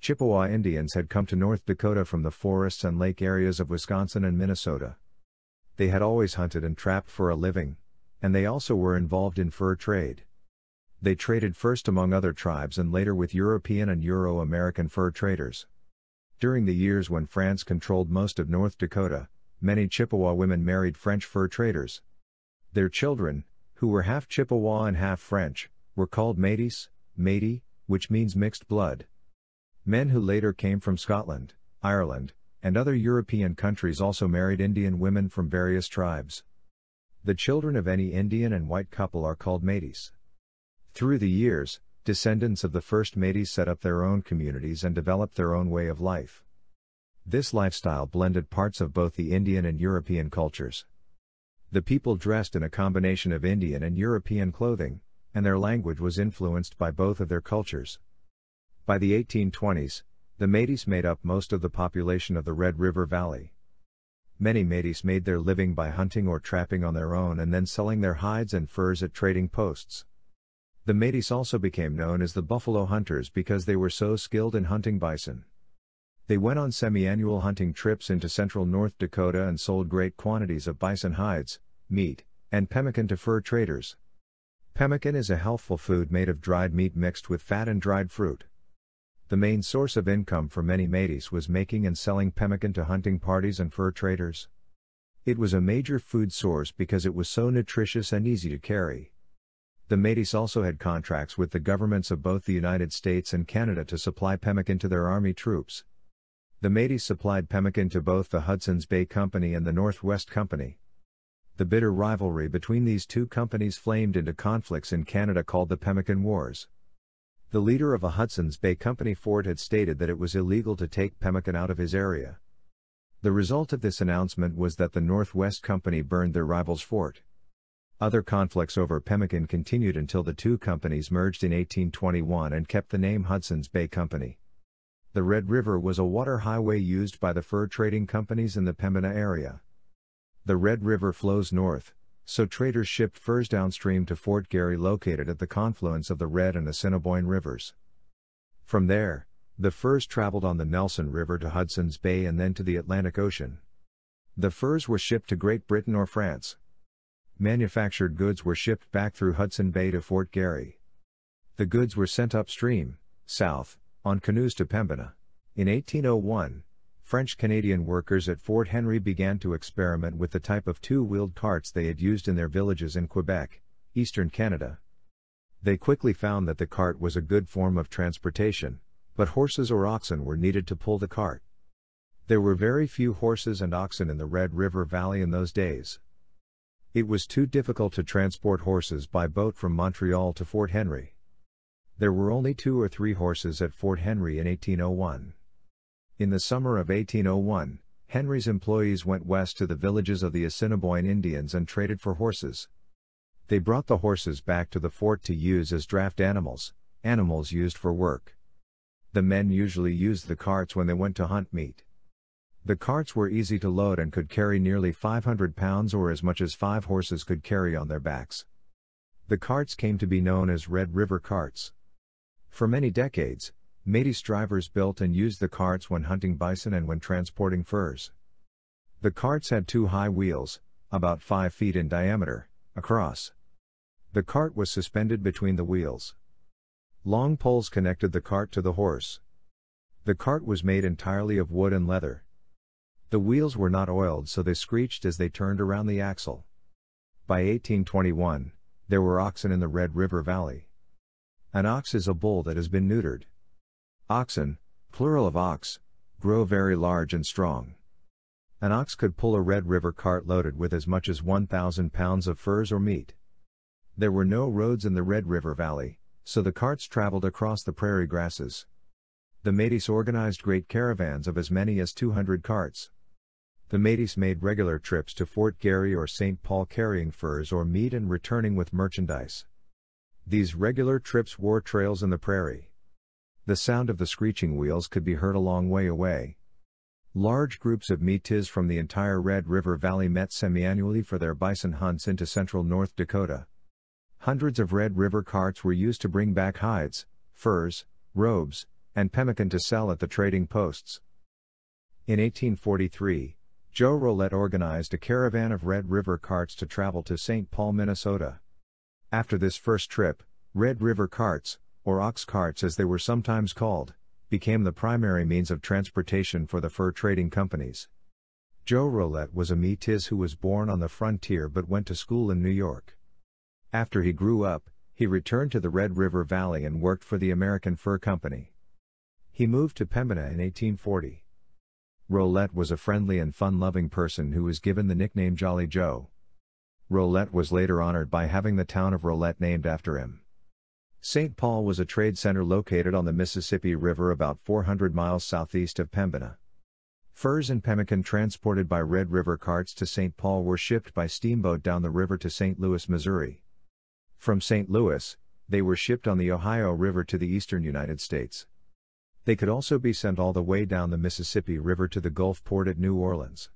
Chippewa Indians had come to North Dakota from the forests and lake areas of Wisconsin and Minnesota. They had always hunted and trapped for a living, and they also were involved in fur trade. They traded first among other tribes and later with European and Euro American fur traders. During the years when France controlled most of North Dakota, many Chippewa women married French fur traders. Their children, who were half Chippewa and half French, were called Métis, Métis, which means mixed blood. Men who later came from Scotland, Ireland, and other European countries also married Indian women from various tribes. The children of any Indian and white couple are called Métis. Through the years, descendants of the first Métis set up their own communities and developed their own way of life. This lifestyle blended parts of both the Indian and European cultures. The people dressed in a combination of Indian and European clothing, and their language was influenced by both of their cultures. By the 1820s, the Métis made up most of the population of the Red River Valley. Many Métis made their living by hunting or trapping on their own and then selling their hides and furs at trading posts. The Métis also became known as the Buffalo Hunters because they were so skilled in hunting bison. They went on semi-annual hunting trips into central North Dakota and sold great quantities of bison hides, meat, and pemmican to fur traders. Pemmican is a healthful food made of dried meat mixed with fat and dried fruit. The main source of income for many Métis was making and selling pemmican to hunting parties and fur traders. It was a major food source because it was so nutritious and easy to carry. The Métis also had contracts with the governments of both the United States and Canada to supply pemmican to their army troops. The Métis supplied pemmican to both the Hudson's Bay Company and the Northwest Company. The bitter rivalry between these two companies flamed into conflicts in Canada called the Pemmican Wars. The leader of a Hudson's Bay Company fort had stated that it was illegal to take pemmican out of his area. The result of this announcement was that the Northwest Company burned their rival's fort. Other conflicts over pemmican continued until the two companies merged in 1821 and kept the name Hudson's Bay Company. The Red River was a water highway used by the fur trading companies in the Pembina area. The Red River flows north, so traders shipped furs downstream to Fort Garry located at the confluence of the Red and Assiniboine rivers. From there, the furs traveled on the Nelson River to Hudson's Bay and then to the Atlantic Ocean. The furs were shipped to Great Britain or France. Manufactured goods were shipped back through Hudson Bay to Fort Garry. The goods were sent upstream, south, on canoes to Pembina. In 1801, French Canadian workers at Fort Henry began to experiment with the type of two wheeled carts they had used in their villages in Quebec, eastern Canada. They quickly found that the cart was a good form of transportation, but horses or oxen were needed to pull the cart. There were very few horses and oxen in the Red River Valley in those days. It was too difficult to transport horses by boat from Montreal to Fort Henry. There were only two or three horses at Fort Henry in 1801. In the summer of 1801, Henry's employees went west to the villages of the Assiniboine Indians and traded for horses. They brought the horses back to the fort to use as draft animals, animals used for work. The men usually used the carts when they went to hunt meat. The carts were easy to load and could carry nearly 500 pounds or as much as five horses could carry on their backs. The carts came to be known as Red River carts. For many decades, Métis drivers built and used the carts when hunting bison and when transporting furs. The carts had two high wheels, about 5 feet in diameter, across. The cart was suspended between the wheels. Long poles connected the cart to the horse. The cart was made entirely of wood and leather. The wheels were not oiled so they screeched as they turned around the axle. By 1821, there were oxen in the Red River Valley. An ox is a bull that has been neutered. Oxen, plural of ox, grow very large and strong. An ox could pull a Red River cart loaded with as much as 1,000 pounds of furs or meat. There were no roads in the Red River Valley, so the carts traveled across the prairie grasses. The Métis organized great caravans of as many as 200 carts. The Métis made regular trips to Fort Garry or St. Paul carrying furs or meat and returning with merchandise. These regular trips wore trails in the prairie. The sound of the screeching wheels could be heard a long way away. Large groups of Métis from the entire Red River Valley met semi-annually for their bison hunts into central North Dakota. Hundreds of Red River carts were used to bring back hides, furs, robes, and pemmican to sell at the trading posts. In 1843, Joe Rolette organized a caravan of Red River carts to travel to St. Paul, Minnesota. After this first trip, Red River carts, or ox carts as they were sometimes called, became the primary means of transportation for the fur trading companies. Joe Rolette was a Métis who was born on the frontier but went to school in New York. After he grew up, he returned to the Red River Valley and worked for the American Fur Company. He moved to Pembina in 1840. Rolette was a friendly and fun loving person who was given the nickname Jolly Joe. Rolette was later honored by having the town of Rolette named after him. St. Paul was a trade center located on the Mississippi River about 400 miles southeast of Pembina. Furs and pemmican transported by Red River carts to St. Paul were shipped by steamboat down the river to St. Louis, Missouri. From St. Louis, they were shipped on the Ohio River to the eastern United States. They could also be sent all the way down the Mississippi River to the Gulf port at New Orleans.